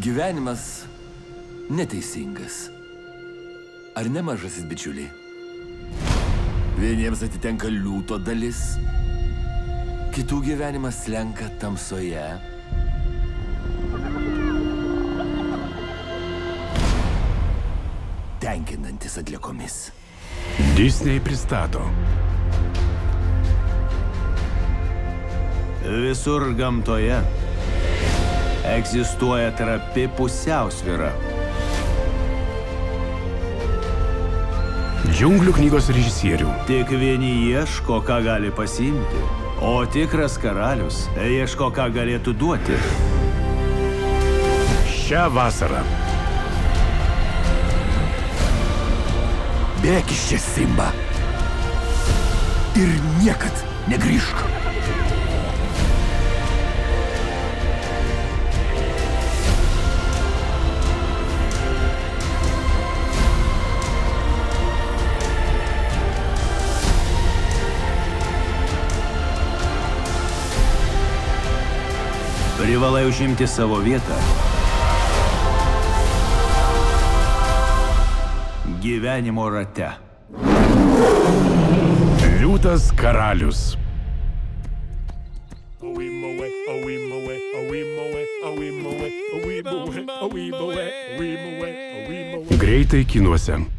Gyvenimas neteisingas. Ar ne mažasis bičiuliai? Vieniems atitenka liūto dalis, kitų gyvenimas slenka tamsoje. Tenkinantis atliekomis. Disney pristato Visur gamtoje egzistuoja trapi pusiausvyra. Džiunglių knygos režisierių Tik vieni ieško, ką gali pasiimti, o tikras karalius ieško, ką galėtų duoti. šią vasarą. Bėk iš čia, Simba. Ir niekad negrįžk. Privalai užimti savo vietą. Gyvenimo rate. Liūtas karalius. Greitai kinuose.